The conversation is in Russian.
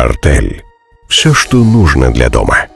«Артель» – все, что нужно для дома.